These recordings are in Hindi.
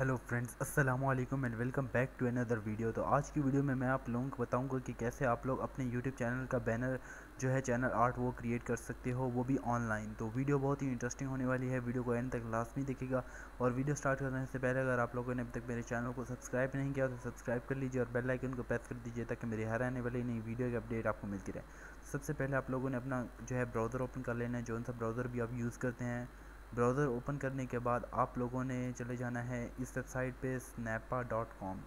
हेलो फ्रेंड्स, अस्सलाम वालेकुम and welcome back to another video. तो आज की वीडियो में मैं आप लोगों को बताऊँगा कि कैसे आप लोग अपने यूट्यूब चैनल का बैनर जो है, चैनल आर्ट वो क्रिएट कर सकते हो, वो भी ऑनलाइन तो वीडियो बहुत ही इंटरेस्टिंग होने वाली है। वीडियो को एंड तक लाजमी देखिएगा और वीडियो स्टार्ट करने से पहले अगर आप लोगों ने अब तक मेरे चैनल को सब्सक्राइब नहीं किया तो सब्सक्राइब कर लीजिए और बेल आइकन को प्रेस कर दीजिए ताकि मेरे हर आने वाली नई वीडियो की अपडेट आपको मिलती रहे। सबसे पहले आप लोगों ने अपना जो है ब्राउज़र ओपन कर लेना है। जो सा ब्राउज़र भी आप यूज़ करते हैं ब्राउज़र ओपन करने के बाद आप लोगों ने चले जाना है इस वेबसाइट पे स्नैपा डॉट कॉम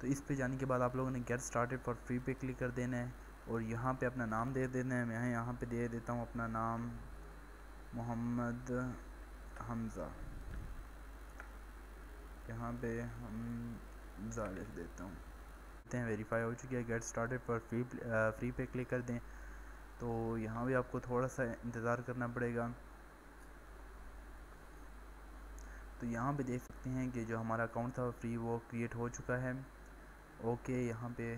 तो इस पे जाने के बाद आप लोगों ने गेट स्टार्टेड फॉर फ्री पे क्लिक कर देना है और यहाँ पे अपना नाम दे देना है। मैं यहाँ पे दे देता हूँ अपना नाम मोहम्मद हमज़ा। यहाँ पे हमज़ा लिख देता हूँ। हैं वेरीफाई हो चुकी है get started for free free पे क्लिक कर दें। तो यहाँ भी आपको थोड़ा सा इंतज़ार करना पड़ेगा। तो यहाँ पे देख सकते हैं कि जो हमारा अकाउंट था फ्री वो क्रिएट हो चुका है। ओके यहाँ पे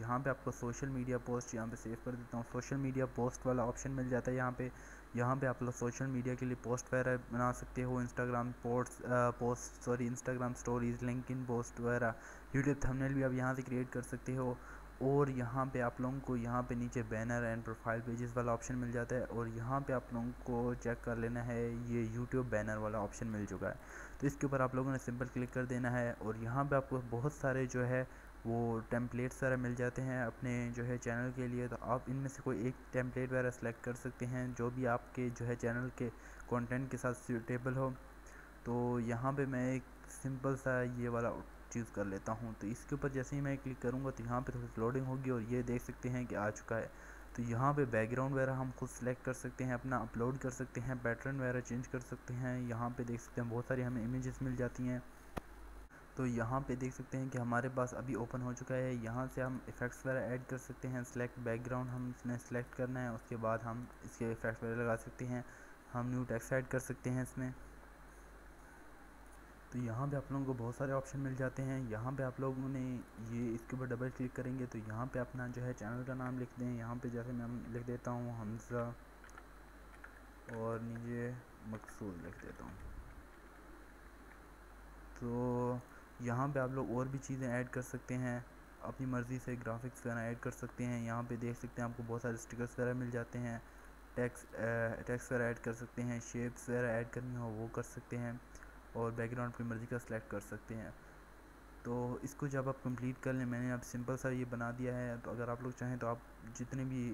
यहाँ पे आपको सोशल मीडिया पोस्ट यहाँ पे सेव कर देता हूँ। सोशल मीडिया पोस्ट वाला ऑप्शन मिल जाता है यहाँ पे। यहाँ पे आप लोग सोशल मीडिया के लिए पोस्ट वगैरह बना सकते हो। Instagram post post sorry Instagram stories LinkedIn post वगैरह यूट्यूब थंबनेल भी आप यहाँ से क्रिएट कर सकते हो। और यहाँ पे आप लोगों को यहाँ पे नीचे बैनर एंड प्रोफ़ाइल पेजेस वाला ऑप्शन मिल जाता है और यहाँ पे आप लोगों को चेक कर लेना है, ये यूट्यूब बैनर वाला ऑप्शन मिल चुका है। तो इसके ऊपर आप लोगों ने सिंपल क्लिक कर देना है और यहाँ पे आपको बहुत सारे जो है वो टेम्पलेट्स सारे मिल जाते हैं अपने जो है चैनल के लिए। तो आप इनमें से कोई एक टेम्पलेट वगैरह सेलेक्ट कर सकते हैं, जो भी आपके जो है चैनल के कॉन्टेंट के साथ सूटेबल हो। तो यहाँ पर मैं एक सिंपल सा ये वाला चूज़ कर लेता हूँ। तो इसके ऊपर जैसे ही मैं क्लिक करूँगा तो यहाँ पे थोड़ी सी लोडिंग होगी और ये देख सकते हैं कि आ चुका है। तो यहाँ पे बैकग्राउंड वगैरह हम खुद सेलेक्ट कर सकते हैं, अपना अपलोड कर सकते हैं पैटर्न वगैरह चेंज कर सकते हैं। यहाँ पे देख सकते हैं बहुत सारी हमें इमेजेस मिल जाती हैं। तो यहाँ पे देख सकते हैं कि हमारे पास अभी ओपन हो चुका है। यहाँ से हम इफ़ेक्ट्स वगैरह ऐड कर सकते हैं। सेलेक्ट बैकग्राउंड हम इसमें सेलेक्ट करना है, उसके बाद हम इसके इफ़ेक्ट्स वगैरह लगा सकते हैं। हम न्यू टेक्स्ट ऐड कर सकते हैं इसमें। तो यहाँ पे आप लोगों को बहुत सारे ऑप्शन मिल जाते हैं। यहाँ पे आप लोगों ने ये इसके ऊपर डबल क्लिक करेंगे तो यहाँ पे अपना जो है चैनल का नाम लिख दें। यहाँ पे जैसे मैं लिख देता हूँ हमज़ा और नीचे मकसूद लिख देता हूँ। तो यहाँ पे आप लोग और भी चीज़ें ऐड कर सकते हैं। अपनी मर्ज़ी से ग्राफिक्स वगैरह ऐड कर सकते हैं। यहाँ पे देख सकते हैं आपको बहुत सारे स्टिकर्स वगैरह मिल जाते हैं। टेक्स टेक्स वगैरह ऐड कर सकते हैं। शेप्स वगैरह ऐड करनी हो वो कर सकते हैं। और बैकग्राउंड अपनी मर्ज़ी का सिलेक्ट कर सकते हैं। तो इसको जब आप कंप्लीट कर लें, मैंने अब सिंपल सा ये बना दिया है। तो अगर आप लोग चाहें तो आप जितने भी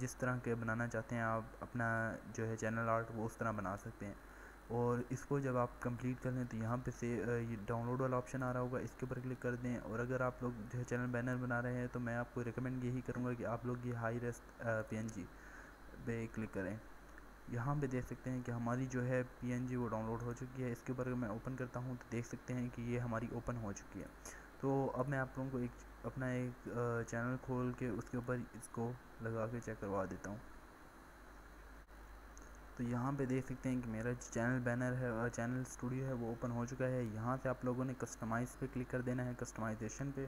जिस तरह के बनाना चाहते हैं, आप अपना जो है चैनल आर्ट वो उस तरह बना सकते हैं। और इसको जब आप कंप्लीट कर लें तो यहाँ पे से ये डाउनलोड वाला ऑप्शन आ रहा होगा। इसके ऊपर क्लिक कर दें और अगर आप लोग जो है चैनल बैनर बना रहे हैं तो मैं आपको रिकमेंड यही करूँगा कि आप लोग ये हाई रेस्ट पी पे क्लिक करें। यहाँ पे देख सकते हैं कि हमारी जो है पीएनजी वो डाउनलोड हो चुकी है। इसके ऊपर अगर मैं ओपन करता हूँ तो देख सकते हैं कि ये हमारी ओपन हो चुकी है। तो अब मैं आप लोगों को एक अपना एक चैनल खोल के उसके ऊपर इसको लगा के चेक करवा देता हूँ। तो यहाँ पे देख सकते हैं कि मेरा चैनल बैनर है और चैनल स्टूडियो है वो ओपन हो चुका है। यहाँ से आप लोगों ने कस्टमाइज़ पे क्लिक कर देना है कस्टमाइजेशन पे।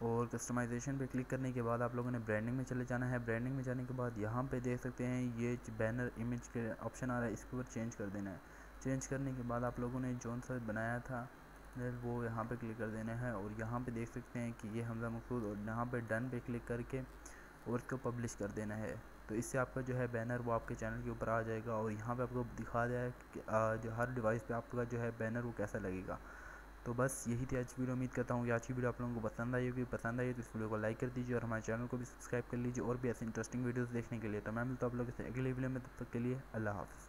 और कस्टमाइजेशन पे क्लिक करने के बाद आप लोगों ने ब्रांडिंग में चले जाना है। ब्रांडिंग में जाने के बाद यहाँ पे देख सकते हैं, ये बैनर इमेज के ऑप्शन आ रहा है, इसके ऊपर चेंज कर देना है। चेंज करने के बाद आप लोगों ने जौन सा बनाया था वो यहाँ पे क्लिक कर देना है और यहाँ पे देख सकते हैं कि ये हमजा मकसूद और यहाँ पे डन पे क्लिक करके और इसको पब्लिश कर देना है। तो इससे आपका जो है बैनर वो आपके चैनल के ऊपर आ जाएगा और यहाँ पे आपको दिखा दिया कि जो हर डिवाइस पे आपका जो है बैनर वो कैसा लगेगा। तो बस यही थी आज वीडियो। उम्मीद करता हूँ कि आज की वीडियो आप लोगों को पसंद आई होगी। पसंद आई तो इस वीडियो को लाइक कर दीजिए और हमारे चैनल को भी सब्सक्राइब कर लीजिए और भी ऐसे इंटरेस्टिंग वीडियोज़ देखने के लिए। तो मैं मिलता हूँ आप लोगों से अगले वीडियो में। तब तक के लिए अल्लाह हाफ़